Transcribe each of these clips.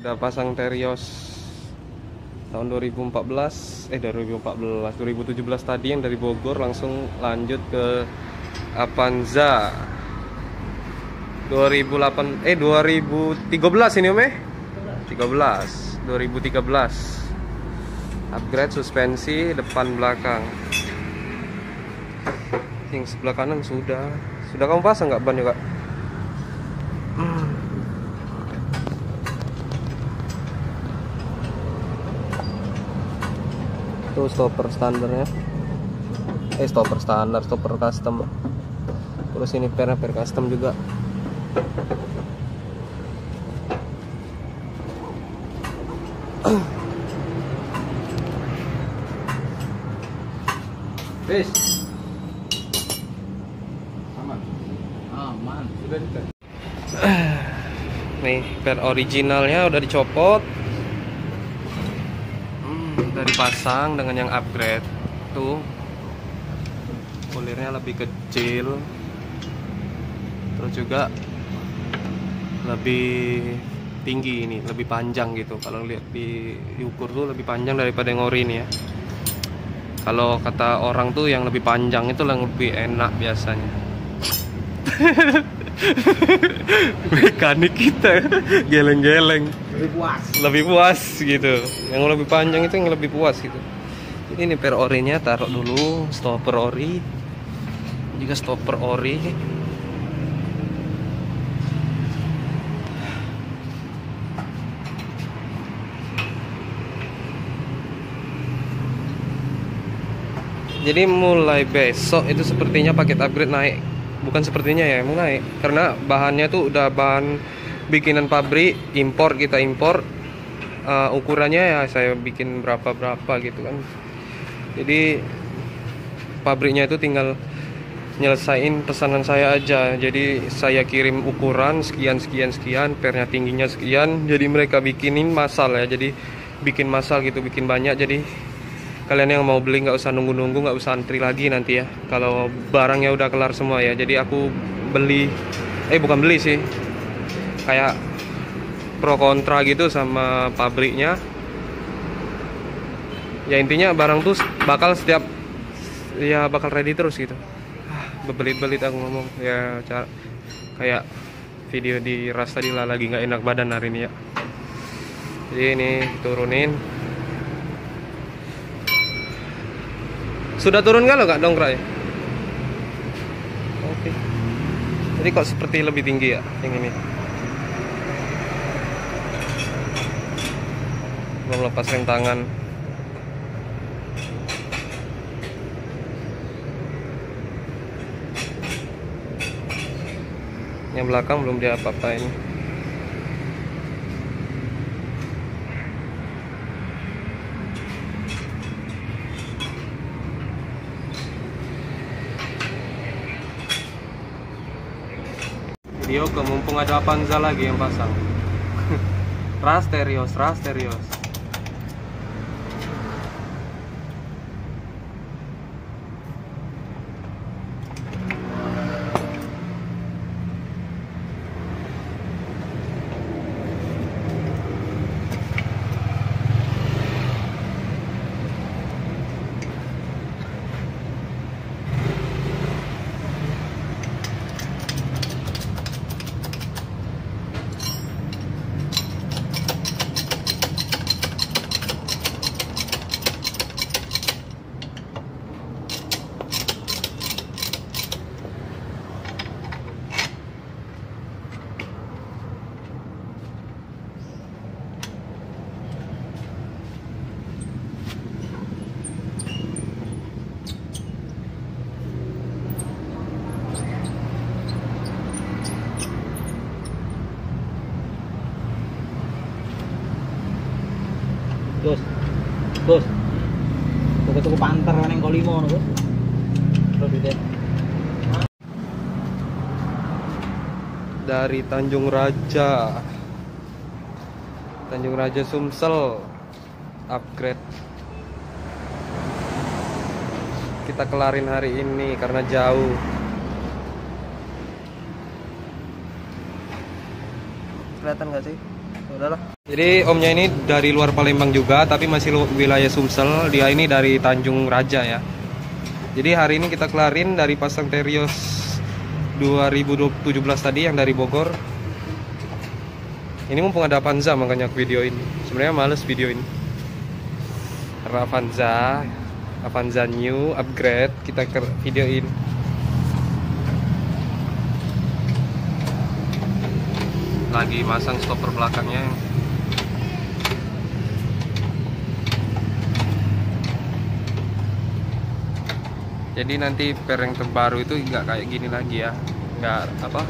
Udah pasang Terios tahun 2014 eh 2014 2017 tadi yang dari Bogor langsung lanjut ke Avanza. 2008 eh 2013 ini Om eh? 13 2013 upgrade suspensi depan belakang. Yang sebelah kanan sudah. Sudah kamu pasang nggak ban juga itu stopper standarnya eh stopper standar stopper custom terus ini pernya per custom juga Bis. Aman. Aman. Sudah nih per originalnya udah dicopot dipasang dengan yang upgrade. Tuh. Kulirnya lebih kecil. Terus juga lebih tinggi ini lebih panjang gitu. Kalau lihat di diukur tuh lebih panjang daripada yang ori ini ya. Kalau kata orang tuh yang lebih panjang itu yang lebih enak biasanya mekanik kita. Geleng-geleng. Lebih puas. lebih puas gitu. Yang lebih panjang itu yang lebih puas gitu. Ini per orinya taruh dulu stopper ori. Juga stopper ori. Jadi mulai besok itu sepertinya paket upgrade naik bukan sepertinya ya emang naik. Karena bahannya tuh udah bahan bikinan pabrik impor kita impor. Uh, ukurannya ya saya bikin berapa berapa gitu kan. Jadi pabriknya itu tinggal nyelesain pesanan saya aja. Jadi saya kirim ukuran sekian sekian sekian pernya tingginya sekian. Jadi mereka bikinin masal ya. Jadi bikin masal gitu bikin banyak. Jadi kalian yang mau beli nggak usah nunggu-nunggu nggak usah antri lagi nanti ya. Kalau barangnya udah kelar semua ya. Jadi aku beli eh bukan beli sih. Kayak pro kontra gitu sama pabriknya. Ya intinya barang tuh bakal setiap ya bakal ready terus gitu. Ah, bebelit-belit aku ngomong. Ya cara kayak video di ras tadi lah lagi nggak enak badan hari ini ya. Jadi ini turunin sudah turun kalau nggak dongkrak ya? Oke. Jadi kok seperti lebih tinggi ya yang ini? Belum lepas rem tangan yang belakang belum dia apa-apain ke mumpung ada Avanza lagi yang pasang. Rasterios, Rasterios Gus. Tuku-tuku panter neng kolimo ngono. Lho duitnya. dari Tanjung Raja Tanjung Raja Sumsel upgrade kita kelarin hari ini karena jauh kelihatan nggak sih Jadi omnya ini dari luar Palembang juga, tapi masih wilayah Sumsel. Dia ini dari Tanjung Raja ya. Jadi hari ini kita kelarin dari pasang Terios 2017 tadi yang dari Bogor. Ini mumpung ada Avanza makanya aku videoin. Sebenarnya males videoin. Karena Avanza, Avanza new upgrade kita ke videoin. Lagi masang stopper belakangnya. Jadi nanti per yang terbaru itu nggak kayak gini lagi ya, nggak apa,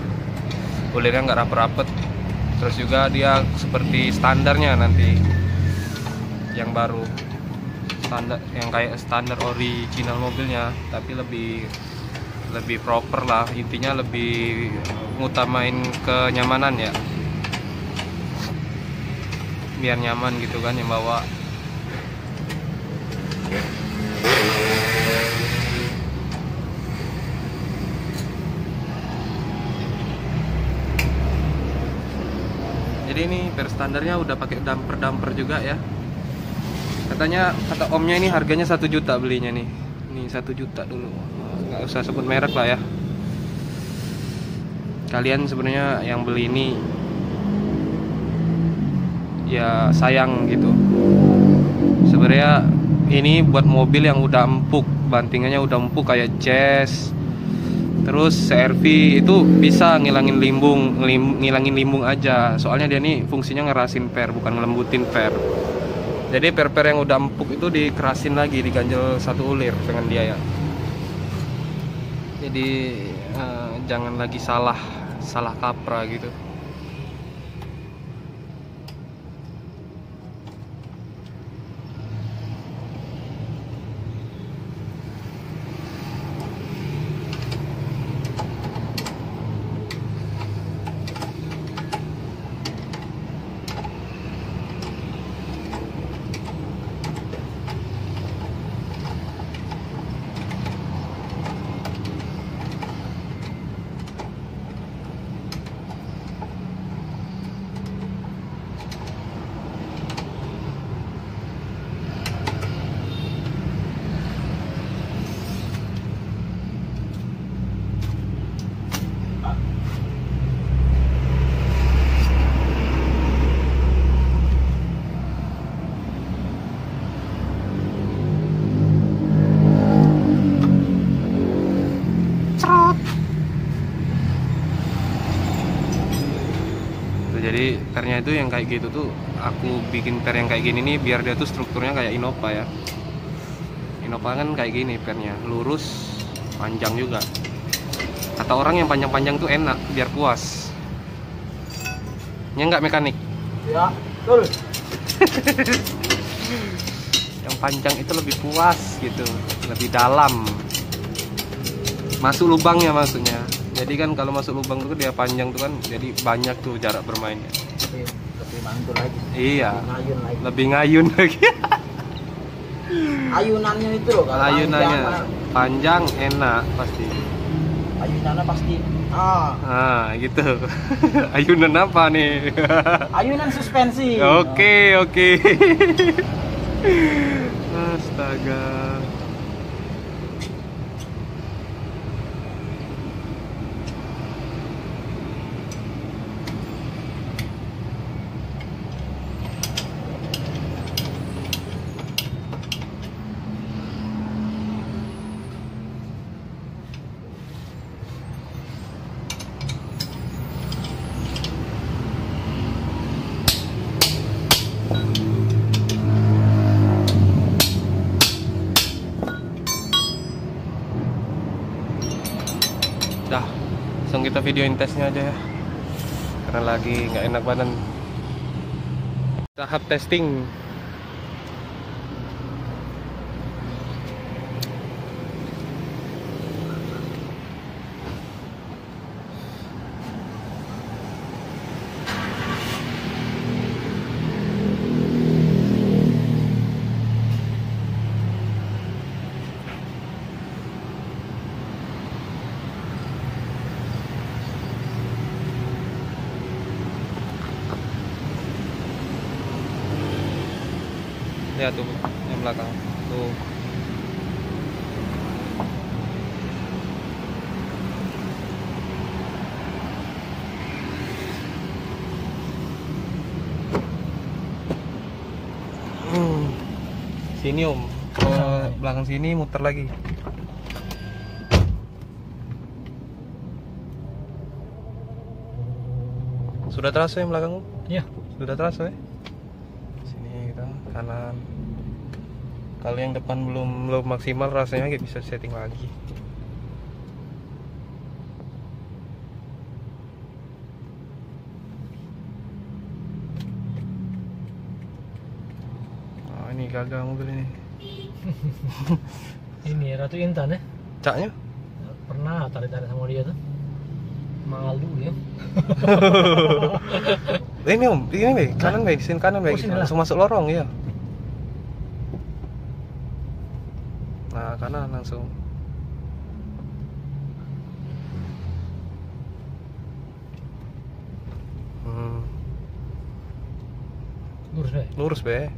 ulirnya nggak rapet-rapet. Terus juga dia seperti standarnya nanti yang baru standar yang kayak standar original mobilnya, tapi lebih lebih proper lah intinya lebih ngutamain kenyamanan ya biar nyaman gitu kan yang bawa. Jadi ini per standarnya udah pakai damper damper juga ya. Katanya kata omnya ini harganya satu juta belinya nih. Ini satu juta dulu. Nggak usah sebut merek lah ya. Kalian sebenarnya yang beli ini ya sayang gitu. Sebenarnya ini buat mobil yang udah empuk bantingannya udah empuk kayak jazz terus CRV itu bisa ngilangin limbung ngelim- ngilangin limbung aja. Soalnya dia nih fungsinya ngerasin per bukan ngelembutin per. Jadi per-per yang udah empuk itu dikerasin lagi diganjel satu ulir dengan dia ya. Jadi eh, jangan lagi salah salah kaprah gitu jadi pernya itu yang kayak gitu tuh aku bikin per yang kayak gini nih biar dia tuh strukturnya kayak Innova ya. Innova kan kayak gini pernya lurus panjang juga. Kata orang yang panjang-panjang tuh enak biar puas. Ya nggak mekanik? Ya betul. Yang panjang itu lebih puas gitu lebih dalam. Masuk lubangnya maksudnya jadi kan kalau masuk lubang tuh dia panjang tuh kan jadi banyak tuh jarak bermainnya. Lebih lebih mantul lagi. Iya. Ayun lagi. Lebih ngayun lagi. Ayunannya itu loh kalau ayunannya. panjang, panjang enak pasti. Ayunannya pasti ah. Nah gitu. Ayunan apa nih? Ayunan suspensi. Oke oke. Astaga langsung kita videoin tesnya aja ya. Karena lagi nggak enak badan. Tahap testing. Ya tuh, yang belakang. Tuh. Hmm. Sini om, ke belakang sini muter lagi. Sudah terasa yang belakang om? Iya. Sudah terasa ya? Kanan. Kalau yang depan belum belum maksimal rasanya nggak bisa setting lagi. Oh, ini gagal mobil ini. Ini Ratu Intan ya. Caknya? Pernah tarik-tarik sama dia tuh. Malu dia. ini om, ini be, kanan be, sini kanan be, Oh, langsung masuk lorong ya. Nah kanan langsung. Hmm, Lurus deh. lurus be.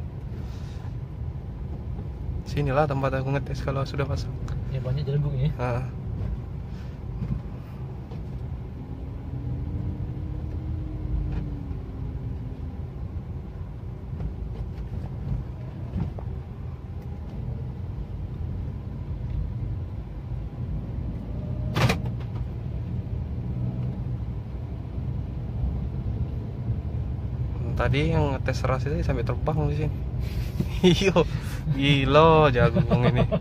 Sinilah tempat aku ngetes kalau sudah pasang. Ya banyak jelebung ya. Ah. Tadi yang ngetes ras itu sampai terbang di sini. Iyo, gila jagung ini.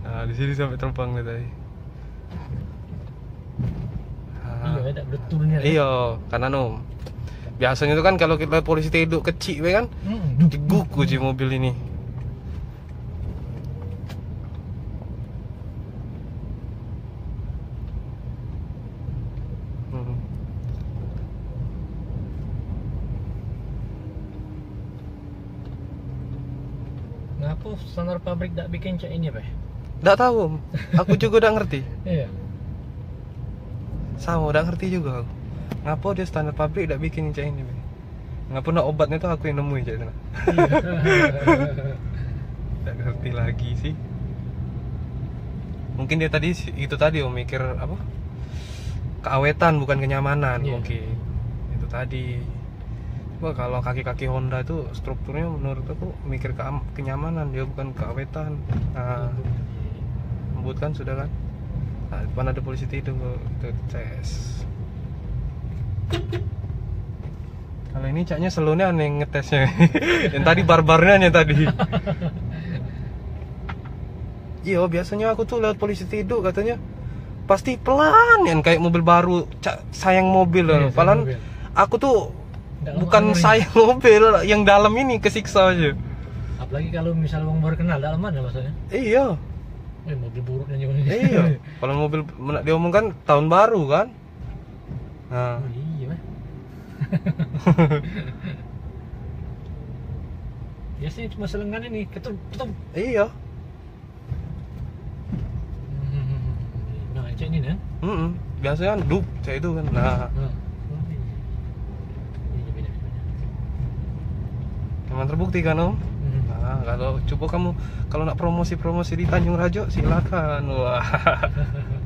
Nah, di sini sampai terbang nih tadi. Ah, Iya. Iya, karena nom. Biasanya itu kan kalau kita polisi tidur kecil we kan, diguk kunci mobil ini. Hmm. Ngapa standar pabrik tak bikin cak ini, Pak? Nggak tahu, aku juga udah ngerti. Iya. Sama, udah ngerti juga aku. Ngapa dia standar pabrik udah bikin cak ini, Be? Ngapa nak obatnya tuh aku yang nemuin cak itu. Nggak ngerti lagi sih. Mungkin dia tadi itu tadi om mikir apa? Keawetan bukan kenyamanan Iya. mungkin. Itu tadi. Wah kalau kaki-kaki Honda itu strukturnya menurut aku mikir ke kenyamanan dia bukan keawetan. Nah, lembut kan sudah kan? Nah, depan ada polisi tidur kita tes. Kalau ini caknya selunya aneh ngetesnya. yang tadi barbarnya yang tadi. Iya, biasanya aku tuh lewat polisi tidur katanya pasti pelan yang kayak mobil baru, cak sayang mobil Iya, loh. Padahal mobil. aku tuh Bukan sayang mobil, yang dalam ini kesiksa aja. Apalagi kalau misalnya bang baru kenal, dalam mana maksudnya? Iya, Eh, mobil buruknya juga nih. iya. Kalau mobil diomongkan tahun baru kan. Nah, Oh, iya. Biasanya cuma selengan ini, ketum, ketum. iya. Nah, cek ini kan. Mm Biasanya kan dup, saya itu kan. Nah, Nah. Oh, iya. Iya, beda, beda. Memang terbukti kan om. Hmm. Nah, kalau coba kamu kalau nak promosi-promosi di Tanjung Rajo silakan. Wah.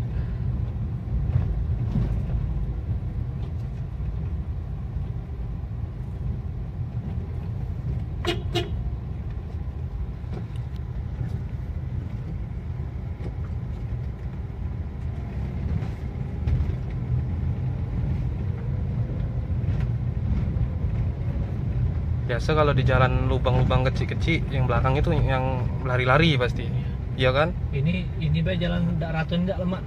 Biasa kalau di jalan lubang-lubang kecil-kecil yang belakang itu yang lari-lari pasti. Iya kan? Ini ini bae jalan dak ratu ndak lemak.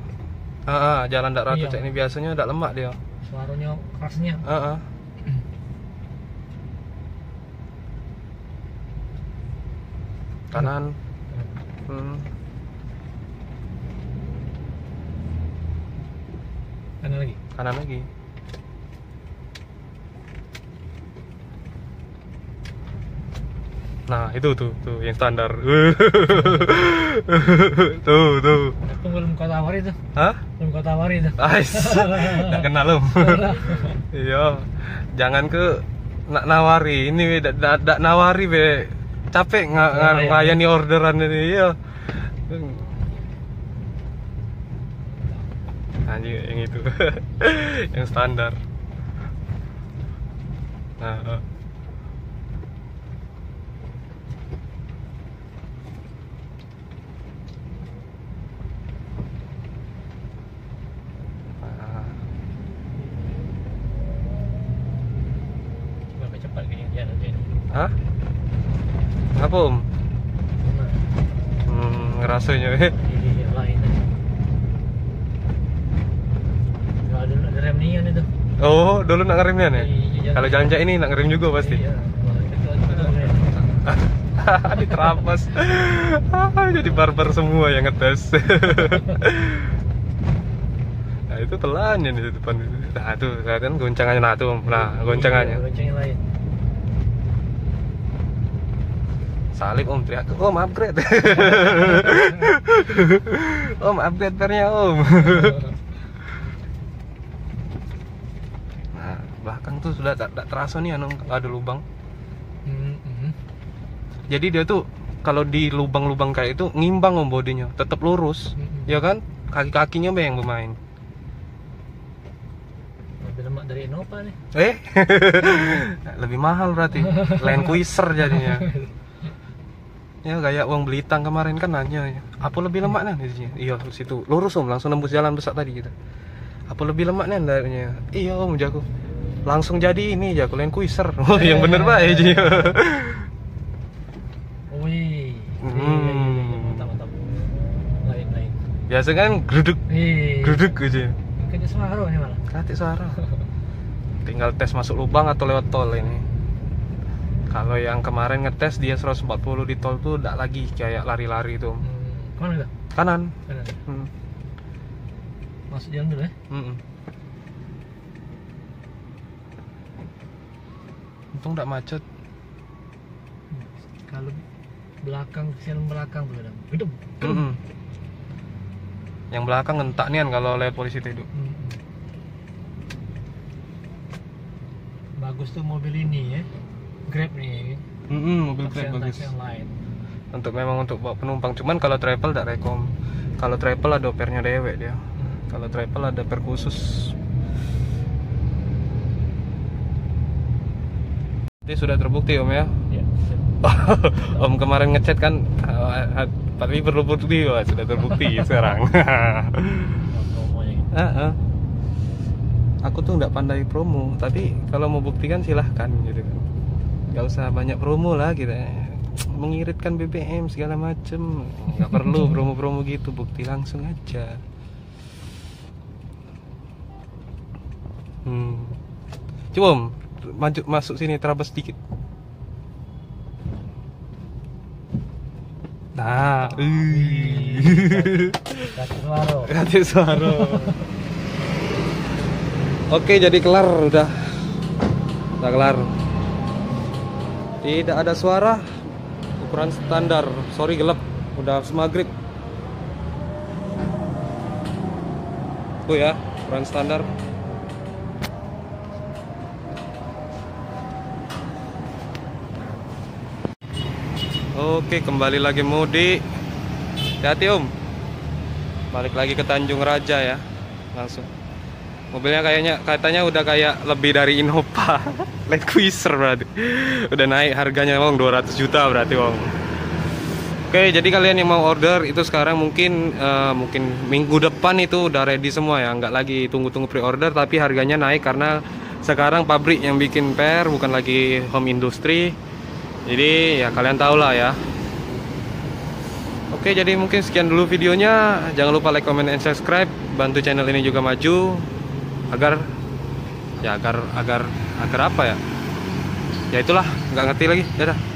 Ah, ah, jalan dak ratu Iya. cek ini biasanya dak lemak dia. Suaranya kerasnya. Ah, ah. Kanan. Hmm. Kanan lagi. Kanan lagi. Nah, itu tuh, tuh yang standar. tuh, tuh. Aku belum kau tawari tuh. Hah? Belum kau tawari tuh. Ais, nggak kenal lo. iya, jangan ke nak nawari. Ini dak dak nawari be. capek nggak Ya, ya. ngayani orderan ini iya anjing yang itu yang standar nah eh. Ah. Berapa cepat kayaknya dia nanti. Hah? Apa om? Hmm, ngerasanya eh. Ini yang lain tadi. Ada rem neon itu. Oh, dulu nak ngeremnya nih? Iya, Kalau jalan-jalan ini nak ngerem juga pasti. Iya. Itu. Diterabas. Ah, Jadi barbar semua yang ngetes. nah, itu telannya di depan itu. Nah, lihat kan goncangannya nah tuh. Nah, Iya, goncangannya. Goncang yang lain. Salib om teriak, om upgrade. om upgrade pernya om. nah, belakang tuh sudah tak, tak terasa nih anu ada lubang. Hmm, hmm. Jadi dia tuh kalau di lubang-lubang kayak itu ngimbang om bodinya, tetap lurus, Mm-mm. ya kan? Kaki-kakinya yang bermain. Lemak dari Innova nih. Eh, lebih mahal berarti. Land Cruiser jadinya. Ya kayak uang Belitang kemarin kan nanya, apa lebih lemak nih di sini? Iya di situ lurus om, langsung nembus jalan besar tadi kita. Apa lebih lemak nih darinya? Iya om jago. Langsung jadi ini jago Land Cruiser. Oh yang bener pak ya Ji. Wih. Hmm. Iya, iya, iya. Lain, lain. Biasa kan geruduk geruduk aja. Kayaknya Semarang ini malah. Kati suara. Tinggal tes masuk lubang atau lewat tol ini. Kalau yang kemarin ngetes dia 140 di tol tuh tidak lagi kayak lari-lari itu. Hmm. Ke mana? Kanan. Kanan. Hmm. Masuk jalan dulu ya. Mm-mm. Untung tidak macet. Kalau belakang, siang belakang tuh ada. Yang belakang ngentak nian kalau lihat polisi itu. Hmm. Bagus tuh mobil ini ya. Grab nih. Mm-mm, mobil Taksi Grab bagus. lain. Untuk memang untuk bawa penumpang. Cuman kalau travel tidak rekom. Kalau travel ada opernya dewek dia. Kalau travel ada per khusus. Ini sudah terbukti om ya. Ya. om kemarin ngechat kan, ah, ah, tapi perlu bukti wah sudah terbukti sekarang. Gitu. Heeh. Aku tuh nggak pandai promo, tapi kalau mau buktikan silahkan gitu kan. Gak usah banyak promo lah kita mengiritkan BBM segala macem nggak perlu promo-promo gitu bukti langsung aja hmm. coba maju masuk sini terabas sedikit nah. Kasih suara. Oke, jadi kelar udah. Udah kelar. Tidak ada suara. Ukuran standar. Sorry gelap. Udah habis maghrib. Tuh ya, ukuran standar. Oke, kembali lagi mudik. Hati-hati, Om. Balik lagi ke Tanjung Raja ya. Langsung. Mobilnya kayaknya katanya udah kayak lebih dari Innova. Land Cruiser berarti. Udah naik harganya Wong 200 juta berarti Wong. Oke, jadi kalian yang mau order itu sekarang mungkin eh, mungkin minggu depan itu udah ready semua ya, nggak lagi tunggu-tunggu pre-order tapi harganya naik karena sekarang pabrik yang bikin per bukan lagi home industry. Jadi ya kalian tahu lah ya. Oke, jadi mungkin sekian dulu videonya. Jangan lupa like, comment, and subscribe. Bantu channel ini juga maju agar ya agar agar agar apa ya? Ya itulah, nggak ngerti lagi. Dadah.